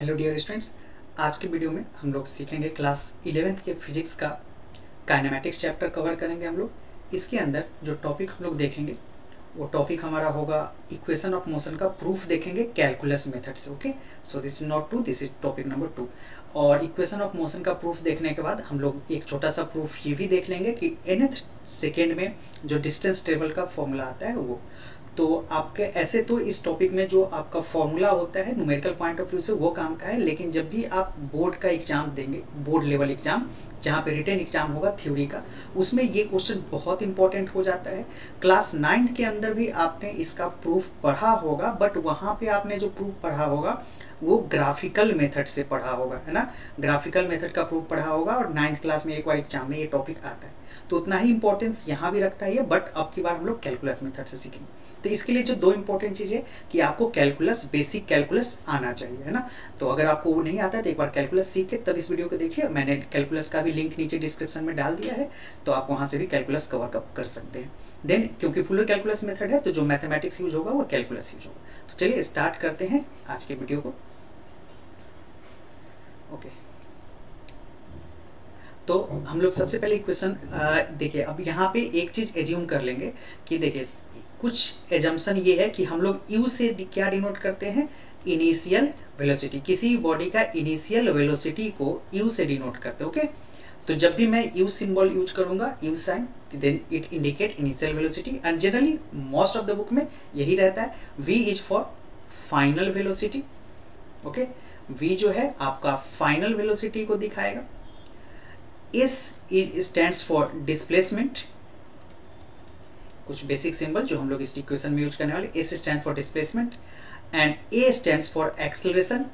Hello dear students आज के video में हम लोग सीखेंगे क्लास इलेवेंथ के फिजिक्स का काइनेमेटिक्स चैप्टर कवर करेंगे हम लोग। इसके अंदर जो टॉपिक हम लोग देखेंगे, वो टॉपिक हमारा होगा इक्वेशन ऑफ़ मोशन का प्रूफ देखेंगे कैलकुलस मेथड से okay so this is not to this is topic number two और इक्वेशन ऑफ़ मोशन का प्रूफ देखने के बाद हम लोग एक छोटा सा प्रूफ ये भी देख लेंगे कि एनथ सेकेंड में जो डिस्टेंस ट्रेवल का फॉर्मूला आता है, वो तो आपके, ऐसे तो इस टॉपिक में जो आपका फॉर्मूला होता है न्यूमेरिकल पॉइंट ऑफ़ व्यू से वो काम का है, लेकिन जब भी आप बोर्ड का एग्ज़ाम देंगे बोर्ड लेवल एग्ज़ाम जहाँ पे रिटर्न एग्ज़ाम होगा थ्योरी का, उसमें ये क्वेश्चन बहुत इंपॉर्टेंट हो जाता है। क्लास नाइन्थ के अंदर भी आपने इसका प्रूफ पढ़ा होगा बट वहाँ पे आपने जो प्रूफ पढ़ा होगा वो ग्राफिकल मेथड से पढ़ा होगा, है ना? ग्राफिकल मेथड का प्रूफ पढ़ा होगा और नाइन्थ क्लास में एक बार एग्ज़ाम में ये टॉपिक आता है। तो उतना ही इंपॉर्टेंस यहाँ भी रखता है बट अब की बार हम लोग कैलकुलस मेथड से सीखेंगे। तो इसके लिए जो दो इंपॉर्टेंट चीज़ है कि आपको कैलकुलस बेसिक कैलकुलस आना चाहिए, है ना? तो अगर आपको वो नहीं आता है तो एक बार कैलकुलस सीख के तब इस वीडियो को देखिए। मैंने कैलकुलस का भी लिंक नीचे डिस्क्रिप्शन में डाल दिया है तो आप वहाँ से भी कैलकुलस कवर कर सकते हैं। देन क्योंकि फुल कैलकुलस मेथड है तो जो मैथमेटिक्स यूज़ होगा, वो कैलकुलस यूज़ होगा। तो चलिए स्टार्ट करते हैं आज के वीडियो को। ओके तो हम लोग सबसे पहले क्वेश्चन देखिए, अब यहाँ पे एक चीज़ एज्यूम कर लेंगे कि देखिए, कुछ एजम्पन ये है कि हम लोग यू से क्या डिनोट करते हैं? इनिशियल वेलोसिटी किसी बॉडी का इनिशियल वेलोसिटी को यू से डिनोट करते हैं ओके तो जब भी मैं यू सिंबल यूज़ करूँगा U sign then it indicate initial velocity and generally most of the book में यही रहता है. V is for final velocity okay v जो है आपका फाइनल वेलोसिटी को दिखाएगा। इस स्टैंड फॉर डिस्प्लेसमेंट कुछ बेसिक सिंबल जो हम लोग इस इक्वेशन में यूज़ करने वाले S stand for displacement and A stand for acceleration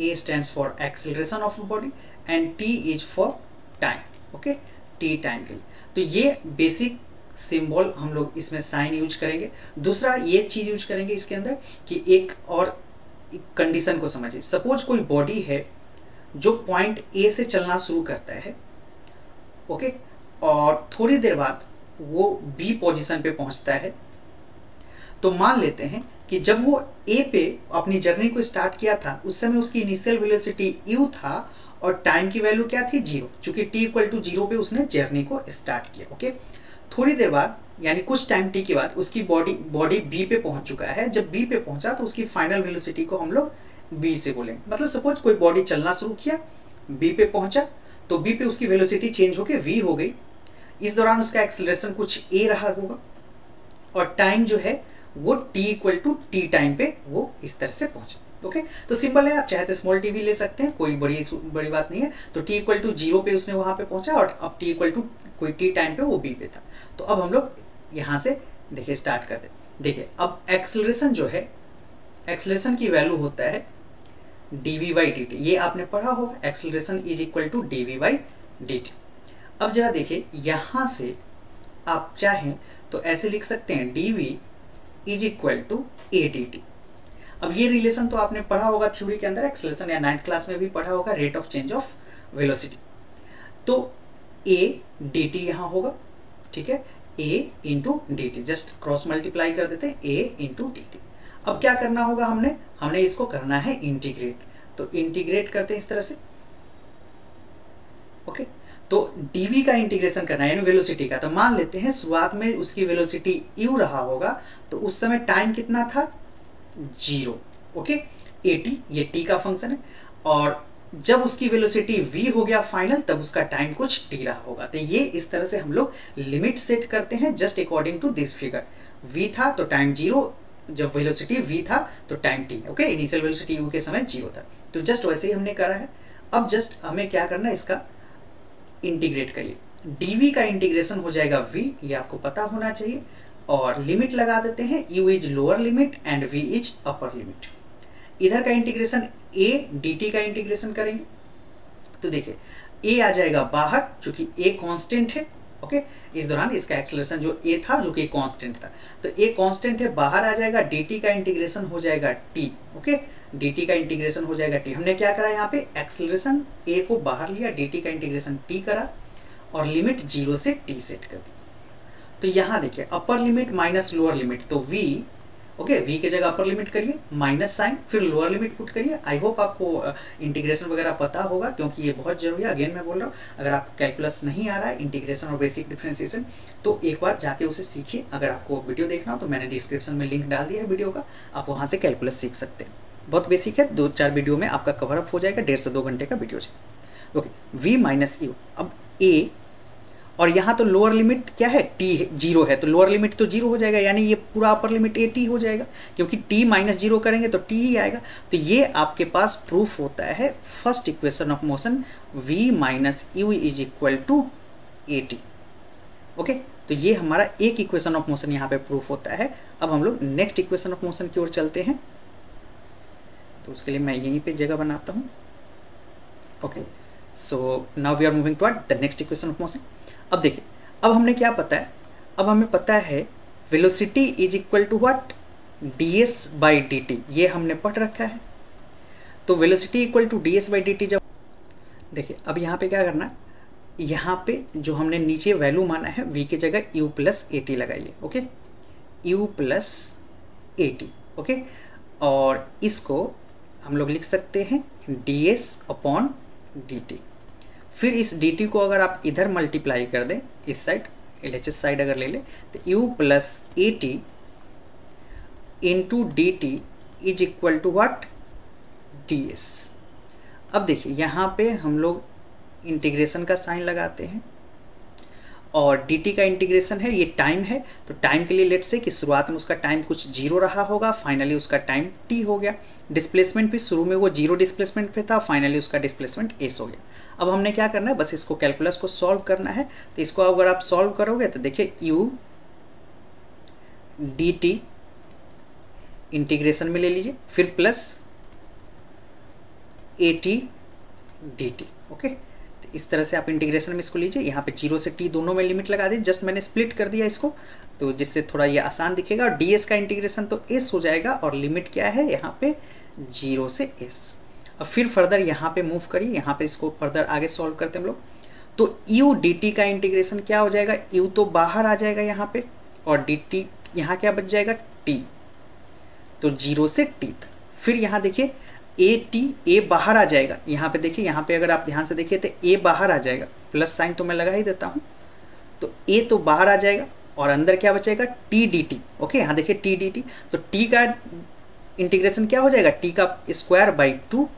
A stand for acceleration of body and T is for time okay T time के लिए। तो ये बेसिक सिंबल हम लोग इसमें साइन यूज़ करेंगे। दूसरा ये चीज़ यूज़ करेंगे इसके अंदर कि एक और कंडीशन को समझिए। सपोज़ कोई बॉडी है जो पॉइंट ए से चलना शुरू करता है ओके और थोड़ी देर बाद वो बी पोजीशन पे पहुँचता है। तो मान लेते हैं कि जब वो ए पे अपनी जर्नी को स्टार्ट किया था, उस समय उसकी इनिशियल वेलोसिटी यू था और टाइम की वैल्यू क्या थी? ज़ीरो चूँकि टी इक्वल टू ज़ीरो पे उसने जर्नी को स्टार्ट किया ओके थोड़ी देर बाद, यानी कुछ टाइम टी के बाद, उसकी बॉडी बॉडी बी पे पहुँच चुका है। जब बी पे पहुँचा तो उसकी फाइनल वेलोसिटी को हम लोग बी से बोलेंगे। मतलब सपोज़ कोई बॉडी चलना शुरू किया बी पे पहुँचा तो बी पे उसकी वेलोसिटी चेंज होकर वी हो गई। इस दौरान उसका एक्सेलरेशन कुछ ए रहा होगा। और टाइम जो है, वो T equal to T time पे वो इस तरह से पहुँचा। ओके तो सिंपल है, आप चाहे तो स्मॉल टी भी ले सकते हैं, कोई बड़ी बड़ी बात नहीं है। तो टी इक्वल टू ज़ीरो पे उसने वहाँ पे पहुँचा, और अब टी इक्वल टू कोई टी टाइम पे वो बी पे था। तो अब हम लोग यहाँ से देखिए स्टार्ट करते देखिए, अब एक्सलरेशन जो है एक्सलेशन की वैल्यू होता है D V by D T ये आपने पढ़ा होगा acceleration is equal to D V by D T अब जरा देखिए, यहाँ से आप चाहें तो ऐसे लिख सकते हैं D V is equal to A D T अब ये रिलेशन तो आपने पढ़ा होगा थ्योरी के अंदर एक्सलेशन या नाइन्थ क्लास में भी पढ़ा होगा rate of change of velocity तो ए डी टी यहाँ होगा, ठीक है? A into D T just cross multiply कर देते हैं ए इंटू डी टी अब क्या करना होगा हमने? हमने इसको करना है इंटीग्रेट तो इंटीग्रेट करते हैं इस तरह से। ओके तो डीवी का इंटीग्रेशन करना है, यानी वेलोसिटी का। तो मान लेते हैं, शुरुआत में उसकी वेलोसिटी यू रहा होगा तो उस समय टाइम कितना था? ज़ीरो ओके ए टी ये टी का फ़ंक्शन है। और जब उसकी वेलोसिटी v हो गया फाइनल तब उसका टाइम कुछ t रहा होगा। तो ये इस तरह से हम लोग लिमिट सेट करते हैं just according to this figure v था तो टाइम ज़ीरो जब वेलोसिटी v था तो time t okay initial velocity u के समय ज़ीरो था। तो जस्ट वैसे ही हमने करा है। अब जस्ट हमें क्या करना है इसका? इंटीग्रेट करिए dv का इंटीग्रेशन हो जाएगा v, ये आपको पता होना चाहिए। और लिमिट लगा देते हैं। U is lower limit and v is upper limit इधर का इंटीग्रेशन ए डी का इंटीग्रेशन करेंगे। तो देखिए ए आ जाएगा बाहर चूँकि ए कांस्टेंट है ओके इस दौरान इसका एक्सलेशन जो ए था, जो कि कांस्टेंट था। तो ए कांस्टेंट है, बाहर आ जाएगा डीटी का इंटीग्रेशन हो जाएगा टी ओके डीटी का इंटीग्रेशन हो जाएगा टी हमने क्या करा यहाँ पे? एक्सलेशन ए को बाहर लिया डी का इंटीग्रेशन टी करा, और लिमिट ज़ीरो से टी सेट कर दी। तो यहाँ देखिए upper limit minus lower limit तो वी ओके वी के जगह अपर लिमिट करिए माइनस साइन फिर लोअर लिमिट पुट करिए। आई होप आपको इंटीग्रेशन वगैरह पता होगा, क्योंकि ये बहुत ज़रूरी है। अगेन मैं बोल रहा हूँ, अगर आपको कैलकुलस नहीं आ रहा है इंटीग्रेशन और बेसिक डिफ्रेंसिएशन तो एक बार जाके उसे सीखिए। अगर आपको वीडियो देखना हो तो मैंने डिस्क्रिप्शन में लिंक डाल दिया है वीडियो का। आप वहाँ से कैलकुलस सीख सकते हैं। बहुत बेसिक है, दो चार वीडियो में आपका कवर अप हो जाएगा, डेढ़ से दो घंटे का video okay v minus u अब ए और यहाँ तो लोअर लिमिट क्या है? टी ज़ीरो है। तो लोअर लिमिट तो ज़ीरो हो जाएगा, यानी ये पूरा अपर लिमिट ए टी हो जाएगा, क्योंकि टी माइनस ज़ीरो करेंगे तो टी ही आएगा। तो ये आपके पास प्रूफ होता है first equation of motion v minus u is equal to a t okay तो ये हमारा एक इक्वेशन ऑफ़ मोशन यहाँ पे प्रूफ होता है। अब हम लोग नेक्स्ट इक्वेशन ऑफ़ मोशन की ओर चलते हैं। तो उसके लिए मैं यहीं पे जगह बनाता हूँ। Okay so now we are moving to the next equation of motion अब देखिए, अब हमने क्या पता है? अब हमें पता है velocity is equal to what d s by d t ये हमने पढ़ रखा है। तो velocity equal to d s by d t जब देखिए, अब यहाँ पे क्या करना यहाँ पे जो हमने नीचे वैल्यू माना है वी की जगह यू प्लस ए टी लगाइए okay u plus a t okay और इसको हम लोग लिख सकते हैं d s upon d t फिर इस डी टी को अगर आप इधर मल्टीप्लाई कर दें, इस side L H S side अगर ले लें तो u plus a t into d t is equal to what d s अब देखिए, यहाँ पे हम लोग इंटीग्रेशन का साइन लगाते हैं। और dt का इंटीग्रेशन है, ये टाइम है। तो टाइम के लिए लेट से कि शुरुआत में उसका टाइम कुछ ज़ीरो रहा होगा फाइनली उसका टाइम t हो गया। डिस्प्लेसमेंट भी शुरू में वो ज़ीरो डिस्प्लेसमेंट पे था फाइनली उसका डिस्प्लेसमेंट s हो गया। अब हमने क्या करना है? बस इसको कैलकुलस को सॉल्व करना है। तो इसको अगर आप सॉल्व करोगे तो देखिए, u dt इंटीग्रेशन में ले लीजिए, फिर plus a t d t okay इस तरह से आप इंटीग्रेशन में इसको लीजिए, यहाँ पे ज़ीरो से टी दोनों में लिमिट लगा दी। जस्ट मैंने स्प्लिट कर दिया इसको तो जिससे थोड़ा ये आसान दिखेगा। और डी एस का इंटीग्रेशन तो एस हो जाएगा, और लिमिट क्या है? यहाँ पे ज़ीरो से एस अब फिर फर्दर यहाँ पे मूव करिए, यहाँ पे इसको फर्दर आगे सॉल्व करते हम लोग। तो यू डी टी का इंटीग्रेशन क्या हो जाएगा? यू तो बाहर आ जाएगा यहाँ पे, और डी टी यहाँ क्या बच जाएगा? टी तो ज़ीरो से टी तक। फिर यहाँ देखिए ए टी ए बाहर आ जाएगा। यहाँ पे देखिए, यहाँ पे अगर आप ध्यान से देखिए तो ए बाहर आ जाएगा। प्लस साइन तो मैं लगा ही देता हूँ। तो ए तो बाहर आ जाएगा और अंदर क्या बचेगा? टी डी टी ओके यहाँ देखिए टी डी टी तो टी का इंटीग्रेशन क्या हो जाएगा? टी का स्क्वायर बाई टू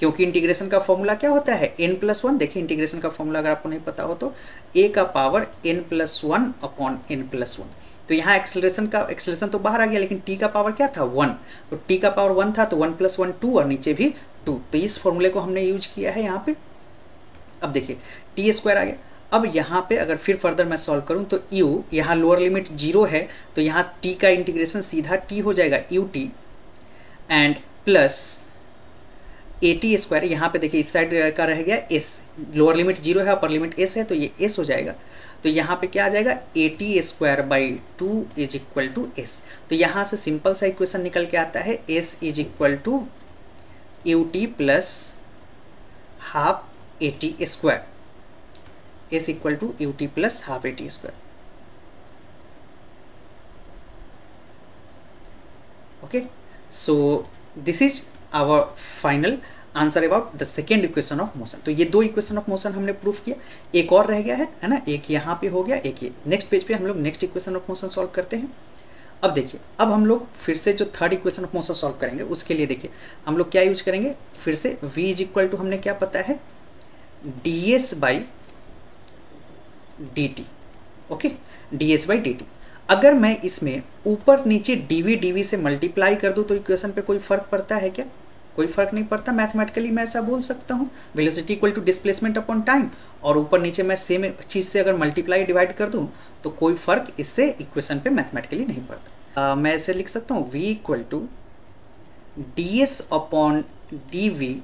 क्योंकि इंटीग्रेशन का फॉर्मूला क्या होता है? एन प्लस वन देखिए इंटीग्रेशन का फॉर्मूला अगर आपको नहीं पता हो तो ए का power n plus one upon n plus one तो यहाँ एक्सलेशन का एक्सलेशन तो बाहर आ गया, लेकिन टी का पावर क्या था? वन तो टी का पावर वन था तो वन प्लस वन टू और नीचे भी टू तो इस फॉर्मूले को हमने यूज़ किया है यहाँ पे। अब देखिए टी स्क्वायर आ गया। अब यहाँ पे अगर फिर फर्दर मैं सॉल्व करूँ तो यू यहाँ लोअर लिमिट ज़ीरो है तो यहाँ टी का इंटीग्रेशन सीधा टी हो जाएगा u t and plus a t square, यहाँ पे देखिए इस साइड का रह गया एस लोअर लिमिट ज़ीरो है, अपर लिमिट एस है तो ये एस हो जाएगा। तो यहाँ पे क्या आ जाएगा? A t square by two is equal to s. तो यहाँ से सिंपल सा इक्वेशन निकल के आता है, s is equal to u t plus half a t square. S equal to u t plus half a t square. Okay? So, this is our final answer about the second equation of motion तो ये दो equation of motion हमने proof किया। एक और रह गया है है ना? एक यहाँ पे हो गया, एक ये। नेक्स्ट पेज पे हम लोग next equation of motion solve करते हैं। अब देखिए, अब हम लोग फिर से जो third equation of motion solve करेंगे, उसके लिए देखिए, हम लोग क्या यूज़ करेंगे? फिर से v इज़ इक्वल टू हमने क्या पता है? D s by d t okay d s by d t अगर मैं इसमें ऊपर नीचे डीवी डीवी से मल्टीप्लाई कर दूँ तो इक्वेशन पे कोई फ़र्क पड़ता है क्या? कोई फ़र्क नहीं पड़ता। मैथमेटिकली मैं ऐसा बोल सकता हूँ। Velocity equal to displacement upon time और ऊपर नीचे मैं सेम चीज़ से अगर मल्टीप्लाई डिवाइड कर दूँ तो कोई फ़र्क इससे इक्वेशन पे मैथमेटिकली नहीं पड़ता। uh, मैं ऐसे लिख सकता हूँ। V equal to d s upon d v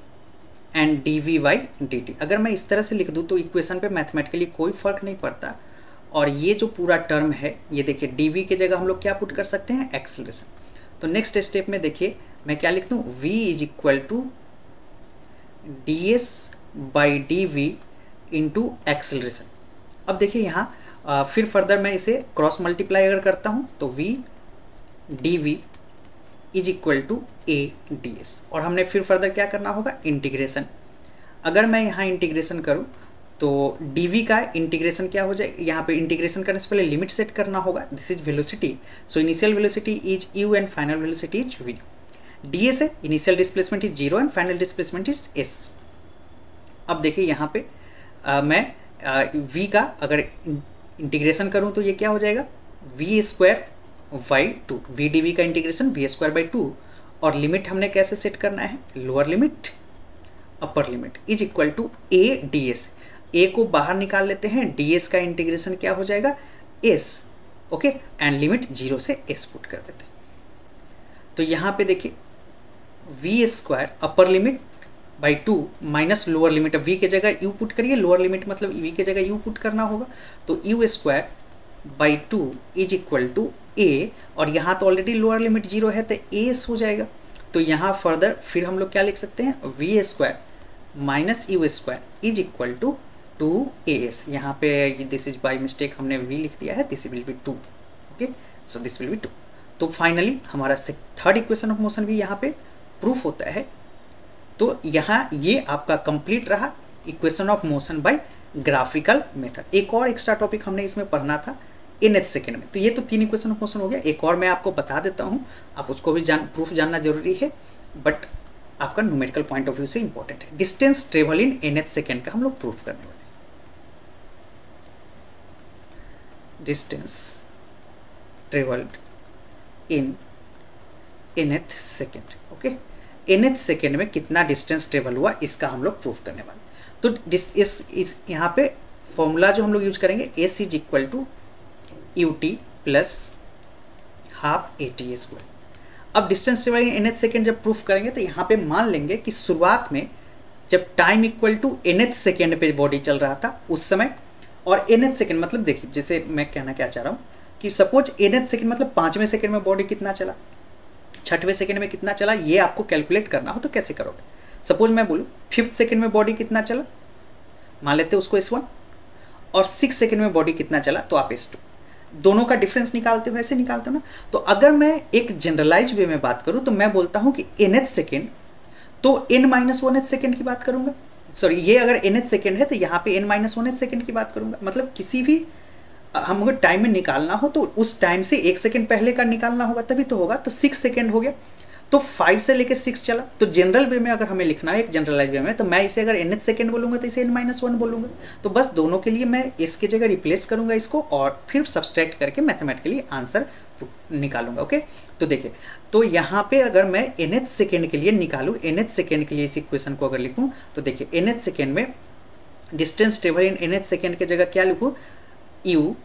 and d v by d t अगर मैं इस तरह से लिख दूँ तो इक्वेशन पे मैथमेटिकली कोई फ़र्क नहीं पड़ता। और ये जो पूरा टर्म है ये देखिए डी वी की जगह हम लोग क्या पुट कर सकते हैं? एक्सलेशन तो नेक्स्ट स्टेप में देखिए मैं क्या लिख दूँ? V is equal to d s by d v into acceleration अब देखिए यहाँ फिर फर्दर मैं इसे क्रॉस मल्टीप्लाई अगर करता हूँ तो v d v is equal to a d s और हमने फिर फर्दर क्या करना होगा? इंटीग्रेशन अगर मैं यहाँ इंटीग्रेशन करूँ तो डी वी का इंटीग्रेशन क्या हो जाए? यहाँ पे इंटीग्रेशन करने से पहले लिमिट सेट करना होगा. This is velocity so initial velocity is u and final velocity is v d s है initial displacement is zero and final displacement is s अब देखिए यहाँ पे आ, मैं वी का अगर इंटीग्रेशन करूँ तो ये क्या हो जाएगा? V square by two v d v का integration v square by two और लिमिट हमने कैसे सेट करना है? Lower limit upper limit is equal to a d s a को बाहर निकाल लेते हैं डी एस का इंटीग्रेशन क्या हो जाएगा? S okay and limit zero से एस पुट कर देते हैं। तो यहाँ पे देखिए v square upper limit by two minus lower limit v के जगह यू पुट करिए लोअर लिमिट मतलब वी के जगह यू पुट करना होगा तो u square by two is equal to a और यहाँ तो ऑलरेडी लोअर लिमिट ज़ीरो है तो ए हो जाएगा। तो यहाँ फर्दर फिर हम लोग क्या लिख सकते हैं? V square minus u square is equal to two a s यहाँ पे दिस इज़ बाई मिस्टेक हमने वी लिख दिया है this will be two okay so this will be two तो फाइनली हमारा थर्ड इक्वेशन ऑफ़ मोशन भी यहाँ पे प्रूफ होता है तो यहाँ ये आपका कंप्लीट रहा equation of motion by graphical method एक और एक्स्ट्रा टॉपिक हमने इसमें पढ़ना था इन एच सेकेंड में। तो ये तो तीन इक्वेशन ऑफ़ मोशन हो गया। एक और मैं आपको बता देता हूँ, आप उसको भी जान प्रूफ जानना ज़रूरी है बट आपका न्यूमेरिकल पॉइंट ऑफ़ व्यू से इंपॉर्टेंट है। Distance travel in nth second का हम लोग प्रूफ करने वाले distance travelled in nth second okay nth second में कितना डिस्टेंस ट्रेवल हुआ, इसका हम लोग प्रूफ करने वाले तो इस इस, यहाँ पे फॉर्मूला जो हम लोग यूज़ करेंगे s is equal to u t plus half a t square अब distance travel nth second जब प्रूफ करेंगे तो यहाँ पे मान लेंगे कि शुरुआत में जब time equal to nth second पे बॉडी चल रहा था, उस समय, और एन एच सेकेंड मतलब देखिए, जैसे मैं कहना क्या चाह रहा हूँ कि सपोज़ एन एच सेकेंड मतलब पाँचवें सेकेंड में बॉडी कितना चला? छठवें सेकेंड में कितना चला, ये आपको कैलकुलेट करना हो तो कैसे करोगे? सपोज़ मैं बोलूँ फिफ्थ सेकेंड में बॉडी कितना चला? मान लेते उसको एस वन और सिक्स सेकेंड में बॉडी कितना चला तो आप एस टू दोनों का डिफरेंस निकालते हो, ऐसे निकालते हो ना? तो अगर मैं एक जनरलाइज वे में बात करूँ तो मैं बोलता हूँ कि एन एच सेकेंड तो n minus one h second की बात करूँगा। सॉरी ये अगर एन एच सेकेंड है तो यहाँ पे n minus one h second की बात करूँगा। मतलब किसी भी हमको टाइम में निकालना हो तो उस टाइम से एक सेकेंड पहले का निकालना होगा, तभी तो होगा। तो सिक्स सेकेंड हो गया। तो फाइव से लेके सिक्स चला। तो जनरल वे में अगर हमें लिखना है, एक जनरलाइज वे में तो मैं इसे अगर एन एच सेकेंड बोलूँगा तो इसे एन माइनस वन बोलूँगा। तो बस दोनों के लिए मैं इसके जगह रिप्लेस करूँगा इसको और फिर सब्सट्रैक्ट करके मैथमेटिकली आंसर निकालूँगा ओके तो देखिए तो यहाँ पे अगर मैं एन एच सेकेंड के लिए निकालूँ एन एच सेकेंड के लिए इस इक्वेशन को अगर लिखूँ तो देखिए एन एच सेकेंड में distance travel in nth second की जगह क्या लिखूँ? U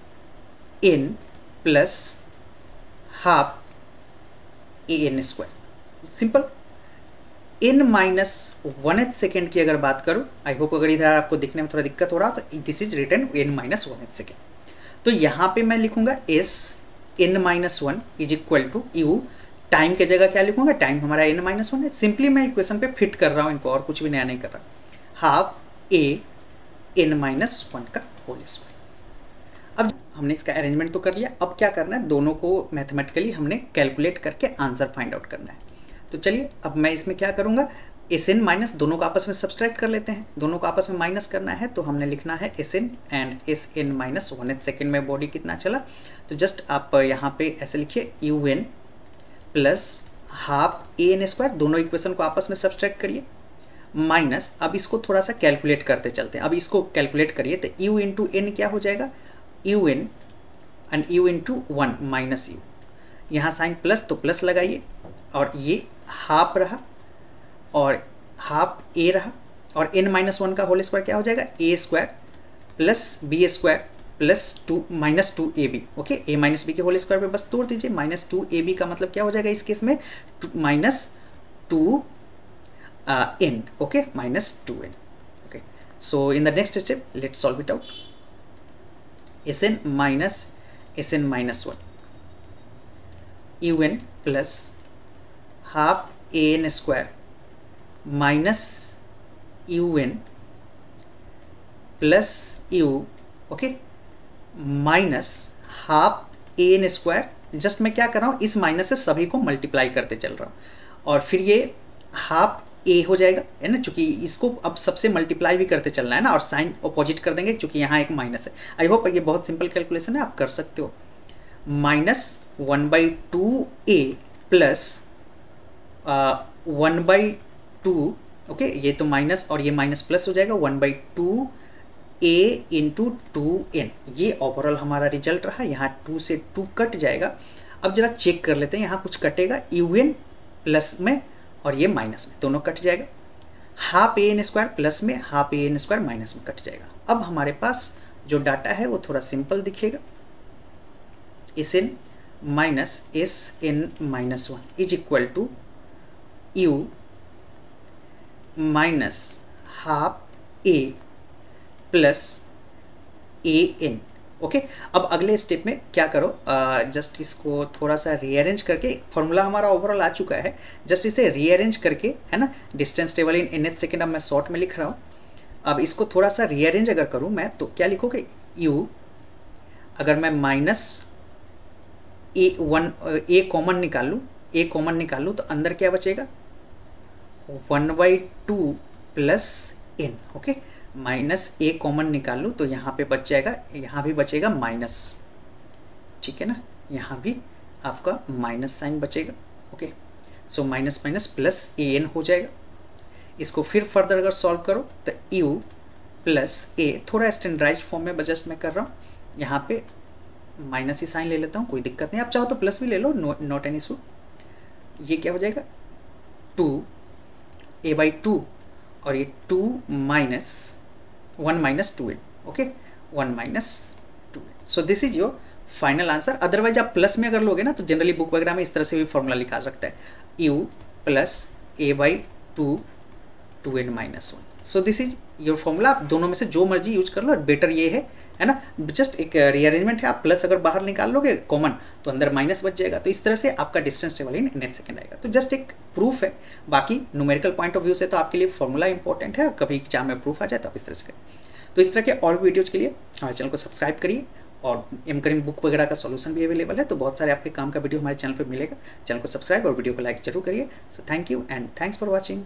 n plus half a n square simple n minus one h second की अगर बात करूँ आई होप अगर इधर आपको दिखने में थोड़ा दिक्कत हो रहा तो this is written n minus one h second तो यहाँ पे मैं लिखूँगा s n minus one is equal to u time के जगह क्या लिखूँगा? टाइम हमारा एन माइनस वन है। सिंपली मैं इक्वेशन पे फिट कर रहा हूँ इनको, और कुछ भी नया नहीं कर रहा। Half a n minus one का होल स्क्वायर हमने इसका अरेंजमेंट तो कर लिया। अब क्या करना है? दोनों को मैथमेटिकली हमने कैलकुलेट करके आंसर फाइंड आउट करना है। तो चलिए, अब मैं इसमें क्या करूँगा? एस एन माइनस दोनों को आपस में सब्सट्रैक्ट कर लेते हैं। दोनों को आपस में माइनस करना है तो हमने लिखना है s n and s n minus one th second में बॉडी कितना चला? तो जस्ट आप यहाँ पे ऐसे लिखिए u n plus half a n square दोनों इक्वेशन को आपस में सब्सट्रैक्ट करिए। माइनस अब इसको थोड़ा सा कैलकुलेट करते चलते हैं। अब इसको कैलकुलेट करिए तो यू इंटू एन क्या हो जाएगा? U n and u into one minus u यहाँ साइन प्लस तो प्लस लगाइए और ये हाफ़ रहा और हाफ़ ए रहा और एन माइनस वन का होल स्क्वायर क्या हो जाएगा? A square plus b square plus two minus two a b okay a minus b के होल स्क्वायर पे बस तोड़ दीजिए। माइनस टू ए बी का मतलब क्या हो जाएगा इस केस में? Minus two n okay minus two n okay so in the next step let solve it out s n minus s n minus one u n plus half a n square minus u n plus u okay minus half a n square just मैं क्या कर रहा हूँ? इस minus से सभी को multiply करते चल रहा हूँ। और फिर ये हाफ़ ए हो जाएगा, है ना? चूँकि इसको अब सबसे मल्टीप्लाई भी करते चलना है ना, और साइन अपोजिट कर देंगे क्योंकि यहाँ एक माइनस है। आई होप ये बहुत सिंपल कैलकुलेशन है, आप कर सकते हो। Minus one by two a plus one by two okay ये तो माइनस और ये माइनस प्लस हो जाएगा one by two a into two n ये ओवरऑल हमारा रिज़ल्ट रहा, यहाँ टू से टू कट जाएगा। अब जरा चेक कर लेते हैं, यहाँ कुछ कटेगा यू एन प्लस में और ये माइनस में, दोनों कट जाएगा। Half a n square plus में, half a n square minus में कट जाएगा। अब हमारे पास जो डाटा है, वो थोड़ा सिंपल दिखेगा। S n minus s n minus one is equal to u minus half a plus a n. Okay अब अगले स्टेप में क्या करो? जस्ट इसको थोड़ा सा रीअरेंज करके फॉर्मूला हमारा ओवरऑल आ चुका है। जस्ट इसे रीअरेंज करके, है ना? Distance travel in nth second अब मैं शॉर्ट में लिख रहा हूँ। अब इसको थोड़ा सा रीअरेंज अगर करूँ मैं तो क्या लिखोगे? यू अगर मैं minus a one a common निकाल लूँ ए कॉमन निकाल लूँ तो अंदर क्या बचेगा? One by two plus n okay minus a common निकाल लूँ तो यहाँ पे बच जाएगा, यहाँ भी बचेगा माइनस। ठीक है ना? यहाँ भी आपका माइनस साइन बचेगा, okay? So minus minus plus a n हो जाएगा। इसको फिर फर्दर अगर सॉल्व करो तो यू प्लस ए, थोड़ा स्टैंडर्डाइज फॉर्म में जस्ट मैं कर रहा हूँ। यहाँ पे माइनस ही साइन ले लेता हूँ, कोई दिक्कत नहीं। आप चाहो तो प्लस भी ले लो नॉट एनी इशू ये क्या हो जाएगा? टू, ए बाई टू, और ये two minus one minus two n okay one minus two n so this is your final answer otherwise आप प्लस में अगर लोगे ना तो जनरली बुक वगैरह में इस तरह से भी फॉर्मूला लिखा सकता है। U plus a by two two n minus one so this is your formula आप दोनों में से जो मर्ज़ी यूज़ कर लो बेटर ये है है ना? जस्ट एक रीअरेंजमेंट है, आप प्लस अगर बाहर निकाल लोगे कॉमन तो अंदर माइनस बच जाएगा। तो इस तरह से आपका distance travel in nth second आएगा। तो जस्ट एक प्रूफ है। बाकी न्यूमेरिकल पॉइंट ऑफ़ व्यू से तो आपके लिए फॉर्मूला इंपॉर्टेंट है। कभी एग्ज़ाम में प्रूफ आ जाए तो आप इस तरह से तो इस तरह के और वीडियोज़ के लिए हमारे चैनल को सब्सक्राइब करिए और एम करीम बुक वगैरह का सॉल्यूशन भी अवेलेबल है तो बहुत सारे आपके काम का वीडियो हमारे चैनल पर मिलेगा। चैनल को सब्सक्राइब और वीडियो को लाइक ज़रूर करिए। So thank you and thanks for watching